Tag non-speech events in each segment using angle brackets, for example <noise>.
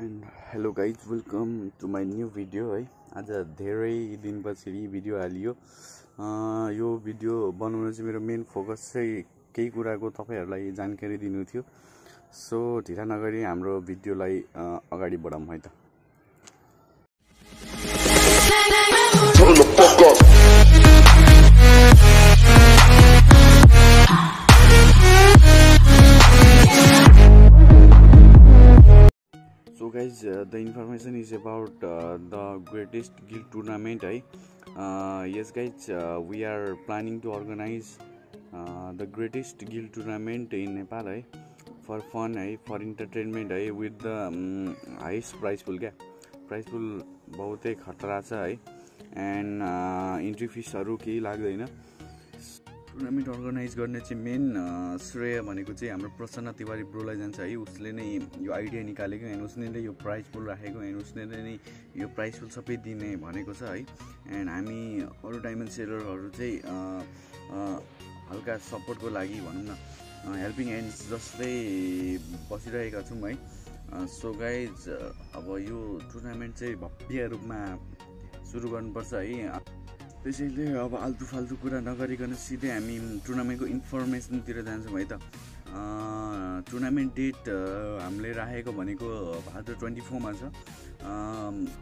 And hello guys welcome to my new video है। आज धेरै दिनपछि भिडियो हालियो। यो भिडियो बनाउन चाहिँ मेरो मेन फोकस चाहिँ केही कुराको तपाईँहरूलाई जानकारी दिनु थियो। सो ढिला नगरी हाम्रो भिडियोलाई अगाडि बढाउँ है त the information is about the greatest guild tournament है yes guys we are planning to organize the greatest guild tournament in Nepal है फर फन है फर इन्टरटेनमेन्ट है with the highest prize pool क्या प्राइज फुल बहुतै खतरा छ है। And entry फिसहरू केही लाग्दैन टुर्नामेन्ट अर्गनाइज गर्ने चाहिँ मेन श्रेय भनेको चाहिँ हाम्रो प्रसन्न तिवारी ब्रोलाई जान्छ है। उसले नै यो आइडिया निकालेको एन्ड उसले नै यो प्राइज पुल राखेको एन्ड उसले नै यो प्राइज पुल सबै दिने भनेको छ है। एन्ड हामी अरू डायमन्ड सेलरहरू चाहिँ हल्का सपोर्टको लागि भनौँ न हेल्पिङ ह्यान्ड्स जस्तै बसिरहेका छौँ है। सो गाइज अब यो टुर्नामेन्ट चाहिँ भव्य रूपमा सुरु गर्नुपर्छ है। त्यसैले अब आल्तु फाल्तु कुरा नगरिकन सिधै हामी टुर्नामेन्टको इन्फर्मेसनतिर जान्छौँ है त। टुर्नामेन्ट डेट हामीले राखेको भनेको भाद्र ट्वेन्टी फोरमा छ।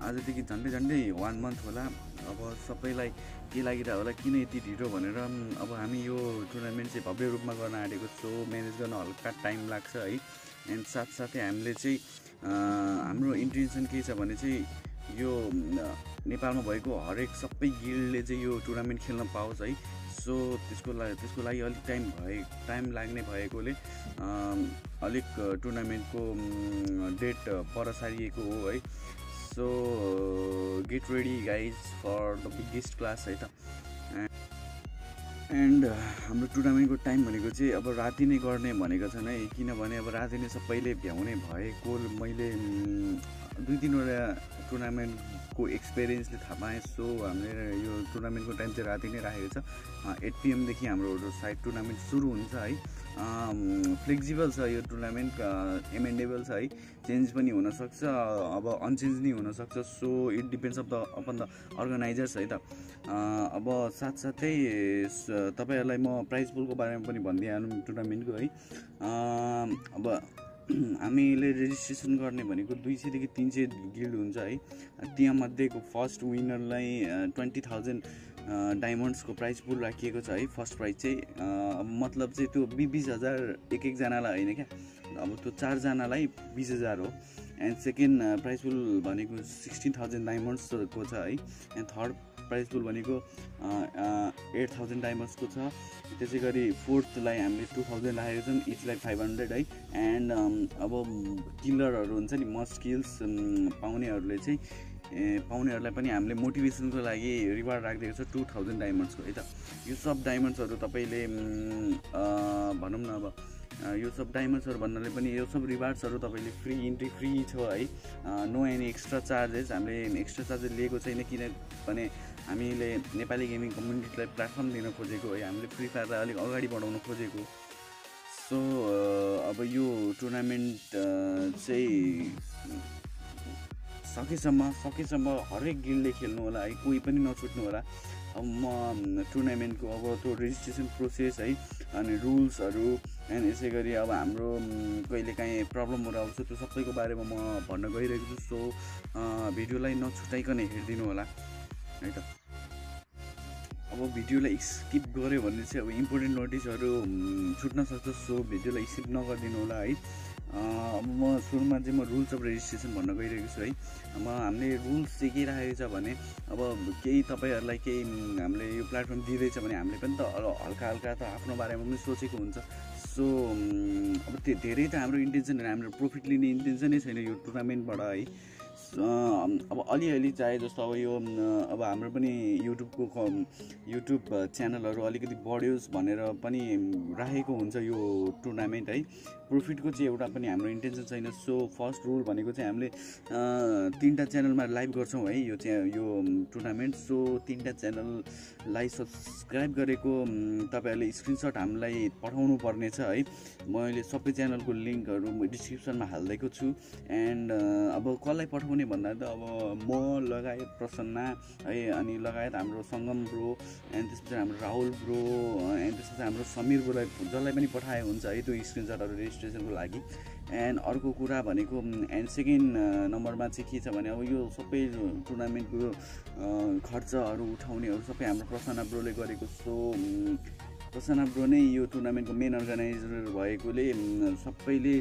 आजदेखि झन्डै झन्डै वान मन्थ होला। अब सबैलाई के लागिरहेको होला किन यति ढिलो भनेर अब हामी यो टुर्नामेन्ट चाहिँ भव्य रूपमा गर्न आँटेको सो म्यानेज गर्न हल्का टाइम लाग्छ है। एन्ड साथसाथै हामीले चाहिँ हाम्रो इन्टेन्सन के छ भने चाहिँ यो नेपालमा भएको हरेक सबै गिल्डले चाहिँ यो टुर्नामेन्ट खेल्न पाओस् है। सो त्यसको लागि त्यसको लागि अलिक टाइम भए टाइम लाग्ने भएकोले अलिक टुर्नामेन्टको डेट पर सारिएको हो है। So get ready guys for the biggest class है त। एन्ड हाम्रो टुर्नामेन्टको टाइम भनेको चाहिँ अब राति नै गर्ने भनेको छन् है। किनभने अब राति नै सबैले भ्याउने भएको मैले उम्, दुई तिनवटा टुर्नामेन्टको एक्सपिरियन्सले थाहा पाएँ सो हामीले यो टुर्नामेन्टको टाइम चाहिँ राति नै राखेको छ। एट पिएमदेखि हाम्रो साइड टुर्नामेन्ट सुरु हुन्छ है। फ्लेक्जिबल छ यो टुर्नामेन्ट एमेन्डेबल छ है। चेन्ज पनि हुनसक्छ अब अनचेन्ज नै हुनसक्छ। So it depends of the upon the organizers है त। अब साथसाथै तपाईँहरूलाई म प्राइज पुलको बारेमा पनि भनिदिइहालौँ टुर्नामेन्टको है। अब <clears throat> हामीले रेजिस्ट्रेसन गर्ने भनेको दुई सयदेखि तिन सय गिल्ड हुन्छ है। त्यहाँमध्येको फर्स्ट विनरलाई ट्वेन्टी थाउजन्ड डायमन्ड्सको प्राइज पुल राखिएको छ है। फर्स्ट प्राइज चाहिँ मतलब चाहिँ त्यो बि बिस हजार एक एकजनालाई होइन क्या? अब त्यो चारजनालाई बिस हजार हो। एन्ड सेकेन्ड प्राइज पुल भनेको सिक्सटिन थाउजन्ड डायमन्ड्सको छ है। एन्ड थर्ड प्राइज पुल भनेको एट थाउजन्ड डायमन्ड्सको छ। त्यसै गरी फोर्थलाई हामीले टु थाउजन्ड राखेको छौँ। इचलाई फाइभ हन्ड्रेड है। एन्ड अब किलरहरू हुन्छ नि मस्ट स्किल्स पाउनेहरूले चाहिँ पाउनेहरूलाई पनि हामीले मोटिभेसनको लागि रिवार्ड राखिदिएको छ टु थाउजन्ड डायमन्ड्सको है त। यो सब डायमन्ड्सहरू तपाईँले भनौँ न अब यो सब डायमन्ड्सहरू भन्नाले पनि यो सब रिवार्ड्सहरू तपाईँले फ्री इन्ट्री फ्री छ है। नो एनी एक्स्ट्रा चार्जेस हामीले एक्स्ट्रा चार्जेस लिएको छैन किनभने हामीले नेपाली गेमिङ कम्युनिटीलाई प्लेटफर्म दिन खोजेको है हामीले फ्री फायरलाई अलिक अगाडि बढाउन खोजेको। सो अब यो टुर्नामेन्ट चाहिँ सकेसम्म सकेसम्म हरेक गिल्डले खेल्नु होला है कोही पनि नछुट्नु होला। अब म टुर्नामेन्टको अब त्यो रेजिस्ट्रेसन प्रोसेस है अनि रुल्सहरू एन्ड यसै गरी अब हाम्रो म, कहिलेकाहीँ प्रब्लमहरू आउँछ त्यो सबैको बारेमा म भन्न गइरहेको छु। सो भिडियोलाई नछुटाइकन हेरिदिनु होला। है त? अब भिडियोलाई स्किप गऱ्यो भने चाहिँ अब इम्पोर्टेन्ट नोटिसहरू म, छुट्न सक्छ सो भिडियोलाई स्किप नगरिदिनु होला है। अब म सुरुमा चाहिँ म रुल्स अफ रेजिस्ट्रेसन भन्न गइरहेको छु है। अब हामीले रुल्स चाहिँ के राखेको छ भने अब केही तपाईँहरूलाई केही म, हामीले यो प्लेटफर्म दिँदैछ भने हामीले पनि त हल- हल्का हल्का त आफ्नो बारेमा पनि सोचेको हुन्छ। सो म, अब त्यो धेरै त हाम्रो इन्टेन्सन हाम्रो प्रफिट लिने इन्टेन्सनै छैन यो टुर्नामेन्टबाट है। अब अलिअलि चाहे जस्तो अब यो अब हाम्रो पनि युट्युबको युट्युब च्यानलहरू अलिकति बढ्योस् भनेर पनि राखेको हुन्छ यो टुर्नामेन्ट है। प्रफिटको चाहिँ एउटा पनि हाम्रो इन्टेन्सन छैन. सो फर्स्ट रुल भनेको चाहिँ हामीले तिनवटा च्यानलमा लाइभ गर्छौँ है। यो चाहिँ यो टुर्नामेन्ट सो तिनवटा च्यानललाई सब्सक्राइब गरेको तपाईँहरूले स्क्रिनसट हामीलाई पठाउनु पर्नेछ है मैले सबै च्यानलको लिङ्कहरू डिस्क्रिप्सनमा हालिदिएको छु। एन्ड अब कसलाई पठाउने भन्दा त अब म लगायत प्रसन्ना है अनि लगायत हाम्रो सङ्गम ब्रो एन्ड त्यसपछि हाम्रो राहुल ब्रो एन्ड त्यसपछि हाम्रो समीर ब्रोलाई जसलाई पनि पठाए हुन्छ है त्यो स्क्रिनसटहरू रेजिस्ट्रेसनको लागि। एन्ड अर्को कुरा भनेको एन्ड सेकेन्ड नम्बरमा चाहिँ के छ भने अब यो सबै टुर्नामेन्टको खर्चहरू उठाउनेहरू सबै हाम्रो प्रसन्ना ब्रोले गरेको सो प्रसन्ना ब्रो नै यो टुर्नामेन्टको मेन अर्गनाइजर भएकोले सबैले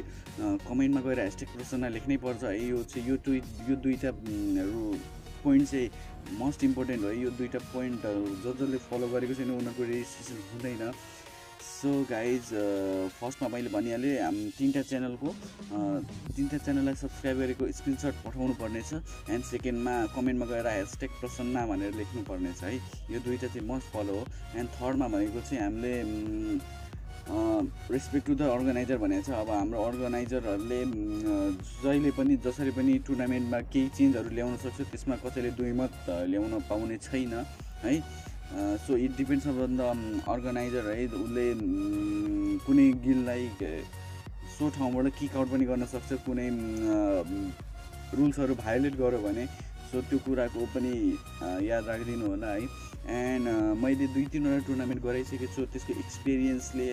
कमेन्टमा गएर ह्यासट्याग प्रसन्ना लेख्नै पर्छ। है यो चाहिँ यो ट्विट यो दुईवटा पोइन्ट चाहिँ मोस्ट इम्पोर्टेन्ट हो। यो दुईवटा पोइन्ट ज जसले फलो गरेको छैन उनीहरूको रेजिस्ट्रेसन हुँदैन। सो गाइज फर्स्टमा मैले भनिहालेँ तिनवटा च्यानलको तिनवटा च्यानललाई सब्सक्राइब गरेको स्क्रिनसट पठाउनु पर्नेछ एन्ड सेकेन्डमा कमेन्टमा गएर ह्यासट्याग प्रसन्न भनेर लेख्नु पर्नेछ है। यो दुईवटा चाहिँ मस्ट फलो हो। एन्ड थर्डमा भनेको चाहिँ हामीले रेस्पेक्ट टु द अर्गनाइजर भनेको छ। अब हाम्रो अर्गनाइजरहरूले म, जहिले पनि जसरी पनि टुर्नामेन्टमा केही चेन्जहरू ल्याउन सक्छ त्यसमा कसैले दुई मत अ, ल्याउन पाउने छैन है। So it depends on the organizer है उसले कुनै गिललाई सो ठाउँबाट किक आउट पनि गर्न सक्छ कुनै रुल्सहरू भायोलेट गर्यो भने सो त्यो कुराको पनि याद राखिदिनु होला है। एन्ड मैले दुई तिनवटा टुर्नामेन्ट गराइसकेको छु त्यसको एक्सपिरियन्सले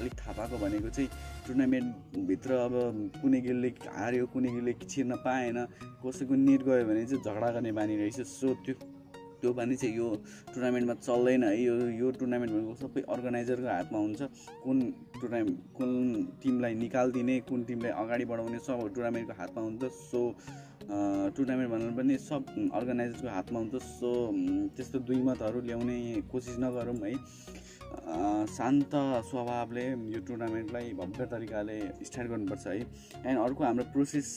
अलिक थाहा पाएको भनेको चाहिँ टुर्नामेन्टभित्र अब कुनै गिलले हार्यो कुनै गिलले छिर्न पाएन कसैको नेट गयो भने चाहिँ झगडा गर्ने बानी रहेछ। सो त्यो त्यो बानी चाहिँ यो टुर्नामेन्टमा चल्दैन है। यो यो टुर्नामेन्ट भनेको सबै अर्गनाइजरको हातमा हुन्छ। कुन टुर्नामेन्ट कुन टिमलाई निकालिदिने कुन टिमलाई अगाडि बढाउने सब टुर्नामेन्टको हातमा हुन्छ। सो टुर्नामेन्ट भन्नु पनि सब अर्गनाइजरको हातमा हुन्छ। सो त्यस्तो दुई मतहरू ल्याउने कोसिस नगरौँ है। शान्त स्वभावले यो टुर्नामेन्टलाई भव्य तरिकाले स्टार्ट गर्नुपर्छ है। एन्ड अर्को हाम्रो प्रोसेस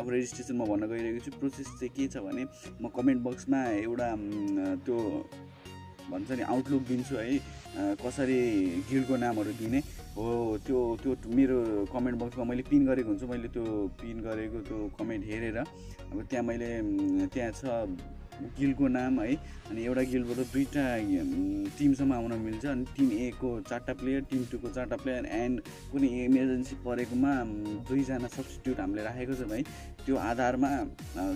अब रेजिस्ट्रेसन म भन्न गइरहेको छु। प्रोसेस चाहिँ के छ भने म कमेन्ट बक्समा एउटा त्यो भन्छ नि आउटलुक दिन्छु है कसरी गिल्डको नामहरू दिने। हो त्यो त्यो मेरो कमेन्ट बक्समा मैले पिन गरेको हुन्छु। मैले त्यो पिन गरेको त्यो कमेन्ट हेरेर अब त्यहाँ मैले त्यहाँ छ गिलको नाम है। अनि एउटा गिलबाट दुईवटा टिमसम्म आउन मिल्छ। अनि टिम ए को चारवटा प्लेयर टिम टूको चारवटा प्लेयर एन्ड कुनै इमर्जेन्सी परेकोमा दुईजना सब्सटिट्युट हामीले राखेको छौँ है। त्यो आधारमा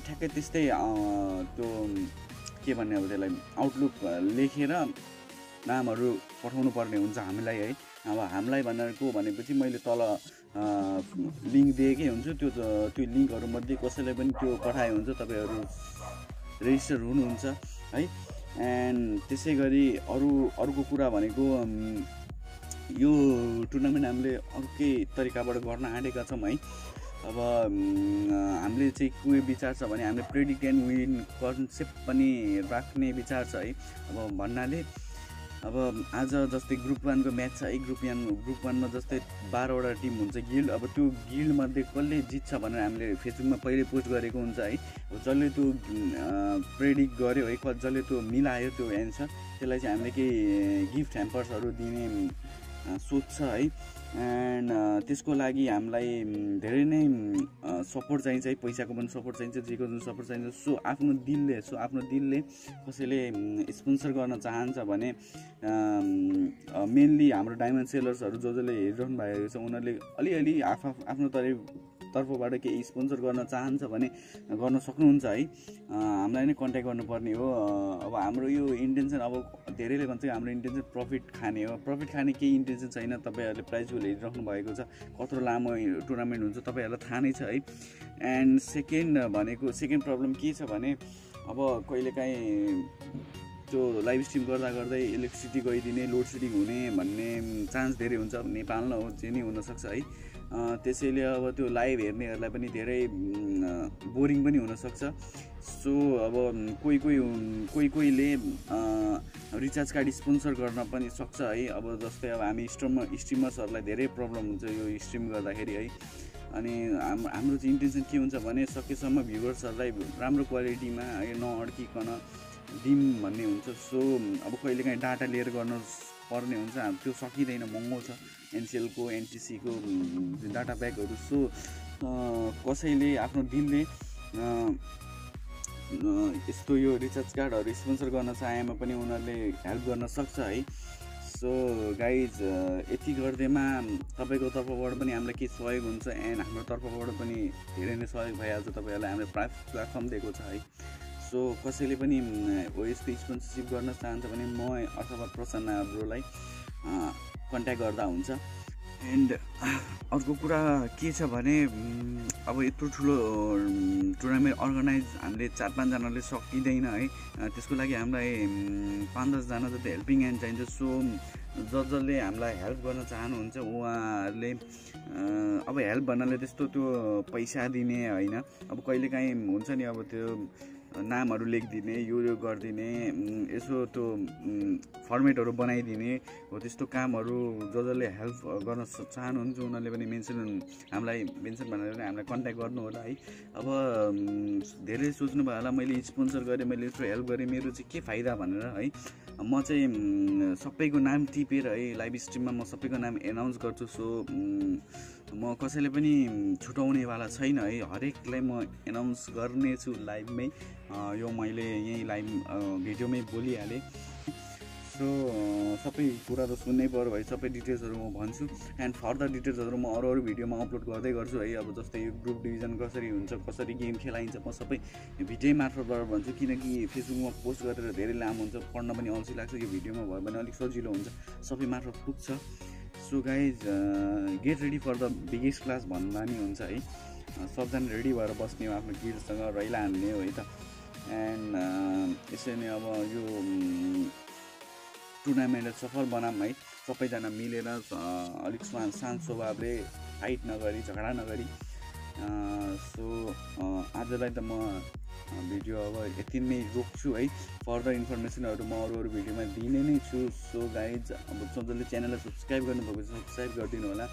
ठ्याक्कै त्यस्तै त्यो के भन्ने अब त्यसलाई आउटलुक लेखेर नामहरू पठाउनु पर्ने हुन्छ हामीलाई है। अब हामीलाई भनेको भनेपछि मैले तल लिङ्क दिएकै हुन्छु। त्यो त्यो लिङ्कहरूमध्ये कसैलाई पनि त्यो पठाए हुन्छ तपाईँहरू रेजिस्टर हुनुहुन्छ है? एन्ड त्यसै गरी अरू अर्को कुरा भनेको यो टुर्नामेन्ट हामीले अर्कै तरिकाबाट गर्न आँटेका छौँ है? अब हामीले चाहिँ के विचार छ भने हामीले प्रेडिक्ट एन्ड विन कन्सेप्ट पनि राख्ने विचार छ है? अब भन्नाले अब आज जस्तै ग्रुप वानको म्याच छ है ग्रुप वान ग्रुप वानमा जस्तै बाह्रवटा टिम हुन्छ। गिल्ड अब त्यो गिल्डमध्ये कसले जित्छ भनेर हामीले फेसबुकमा पहिल्यै पोस्ट गरेको हुन्छ है। जसले त्यो प्रेडिक्ट गर्यो है जसले त्यो मिलायो त्यो एन्सर त्यसलाई चाहिँ हामीले केही गिफ्ट ह्याम्पर्सहरू दिने अ, सोच छ है। एन्ड त्यसको लागि हामीलाई धेरै नै सपोर्ट चाहिन्छ है पैसाको पनि सपोर्ट चाहिन्छ जेको जुन सपोर्ट चाहिन्छ। सो आफ्नो दिलले सो आफ्नो दिलले कसैले स्पोन्सर गर्न चाहन्छ भने मेनली हाम्रो डायमन्ड सेलर्सहरू जो जसले हेरिरहनु भएको छ उनीहरूले अलिअलि आफ आफ- आफ्नो तर्फ तर्फबाट केही स्पोन्सर गर्न चाहन्छ भने गर्न सक्नुहुन्छ है। हामीलाई नै कन्ट्याक्ट गर्नुपर्ने हो। अब हाम्रो यो इन्टेन्सन अब धेरैले भन्छ हाम्रो इन्टेन्सन प्रफिट खाने हो। प्रफिट खाने केही इन्टेन्सन छैन। तपाईँहरूले प्राइज पुल हेरिराख्नु भएको छ। कत्रो लामो टुर्नामेन्ट हुन्छ। तपाईँहरूलाई थाहा नै छ है। एन्ड सेकेन्ड भनेको सेकेन्ड प्रब्लम के छ भने अब कहिलेकाहीँ त्यो लाइभ स्ट्रिम गर्दा गर्दै इलेक्ट्रिसिटी गइदिने लोड सेडिङ हुने भन्ने चान्स धेरै हुन्छ। अब नेपाल न हो जे नै हुनसक्छ है। त्यसैले अब त्यो लाइभ हेर्नेहरूलाई पनि धेरै बोरिङ पनि हुनसक्छ। सो अब कोही कोही कोही कोहीले रिचार्ज कार्ड स्पोन्सर गर्न पनि सक्छ है। अब जस्तै अब हामी स्ट्रिमर स्ट्रिमर्सहरूलाई धेरै प्रब्लम हुन्छ यो स्ट्रिम गर्दाखेरि है। अनि हाम हाम्रो चाहिँ इन्टेन्सन के हुन्छ भने सकेसम्म भ्युवर्सहरूलाई राम्रो क्वालिटीमा है नअड्किकन दिम भन्ने हुन्छ। सो अब कहिलेकाहीँ डाटा लिएर गर्न पर्ने हुन्छ। त्यो सकिँदैन महँगो छ। एनसिएलको एनटिसीको डाटा प्याकहरू सो कसैले आफ्नो दिनले यस्तो यो रिचार्ज कार्डहरू स्पोन्सर गर्न चाहेमा पनि उनीहरूले हेल्प गर्न सक्छ है। सो गाइज यति गरिदिएमा तपाईँको तर्फबाट पनि हामीलाई केही सहयोग हुन्छ एन्ड हाम्रो तर्फबाट पनि धेरै नै सहयोग भइहाल्छ। तपाईँहरूलाई हामीले प्लेटफर्म दिएको छ है। सो कसैले पनि ओएसको स्पोन्सरसिप गर्न चाहन्छ भने म अथवा प्रसन्न ब्रोलाई कन्ट्याक्ट गर्दा हुन्छ। एन्ड अर्को कुरा के छ भने अब यत्रो ठुलो टुर्नामेन्ट अर्गनाइज हामीले चार पाँचजनाले सकिँदैन है। त्यसको लागि हामीलाई पाँच दसजना जति हेल्पिङ ह्यान्ड चाहिन्छ। सो ज जसले हामीलाई हेल्प गर्न चाहनुहुन्छ उहाँहरूले अब हेल्प भन्नाले त्यस्तो त्यो पैसा दिने होइन। अब कहिलेकाहीँ हुन्छ नि अब त्यो नामहरू लेखिदिने यो यो गरिदिने यसो त्यो फर्मेटहरू बनाइदिने हो त्यस्तो कामहरू ज जसले हेल्प गर्न चाहनुहुन्छ उनीहरूले पनि मेन्सन हामीलाई मेन्सन भनेर हामीलाई कन्ट्याक्ट गर्नु होला है। अब धेरै सोच्नु भयो होला मैले स्पोन्सर गरेँ मैले यस्तो हेल्प गरेँ मेरो चाहिँ के फाइदा भनेर है। म चाहिँ सबैको नाम टिपेर है लाइभ स्ट्रिममा म सबैको नाम एनाउन्स गर्छु सो म कसैले पनि छुटाउनेवाला छैन है। हरेकलाई म एनाउन्स गर्नेछु लाइभमै यो मैले यहीँ लाइभ भिडियोमै बोलिहालेँ। सो सबै कुरा त सुन्नै पऱ्यो है सबै डिटेल्सहरू म भन्छु। एन्ड फर्दर डिटेल्सहरू म अरू अरू भिडियोमा अपलोड गर्दै गर्छु है अब जस्तै ग्रुप डिभिजन कसरी हुन्छ कसरी गेम खेलाइन्छ म सबै भिडियो मार्फतबाट भन्छु। किनकि फेसबुकमा पोस्ट गरेर धेरै लामो हुन्छ पढ्न पनि अल्छी लाग्छ यो भिडियोमा भयो भने अलिक सजिलो हुन्छ। सबै मार्फत पुग्छ। So guys get ready for the biggest class भन्दा नि हुन्छ है। सबजना रेडी भएर बस्ने हो आफ्नो गिल्डसँग रैला हान्ने हो है त। एन्ड यसरी नै अब यो टुर्नामेन्टलाई सफल बनाऊँ है। सबैजना मिलेर अलिक शान्त स्वभावले फाइट नगरी झगडा नगरी सो आजलाई त म भिडियो अब यति नै रोक्छु है। फर्दर इन्फर्मेसनहरू म अरू अरू भिडियोमा दिने नै छु। सो गाइज अब जसले च्यानललाई सब्सक्राइब गर्नुभएको छ सब्सक्राइब गरिदिनु होला।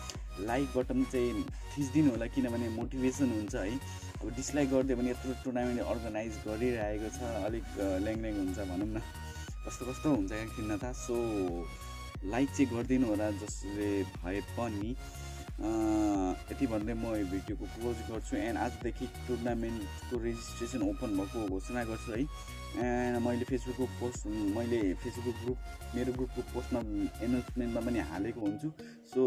लाइक बटन चाहिँ थिचिदिनु होला किनभने मोटिभेसन हुन्छ है। अब डिसलाइक गरिदियो भने यत्रो टुर्नामेन्ट अर्गनाइज गरिरहेको छ अलिक अ, ल्याङ हुन्छ भनौँ न। कस्तो कस्तो हुन्छ यहाँ खिन्नता सो लाइक चाहिँ गरिदिनु होला जसले भए पनि। यति भन्दै म यो भिडियोको क्लोज गर्छु एन्ड आजदेखि टुर्नामेन्टको रेजिस्ट्रेसन ओपन भएको घोषणा गर्छु है। एन्ड मैले फेसबुकको पोस्ट मैले फेसबुक ग्रुप मेरो ग्रुपको पोस्टमा एनाउन्समेन्टमा पनि हालेको हुन्छु। सो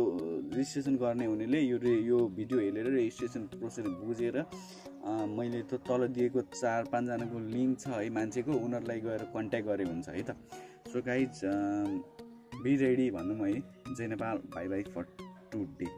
रेजिस्ट्रेसन गर्ने हुनेले यो यो भिडियो हेरेर रेजिस्ट्रेसन प्रोसेस बुझेर मैले त तल दिएको चार पाँचजनाको लिङ्क छ है मान्छेको उनीहरूलाई गएर कन्ट्याक्ट गरे हुन्छ है त। सो गाइज बी रेडी भनौँ है। जय Nepal bye bye for today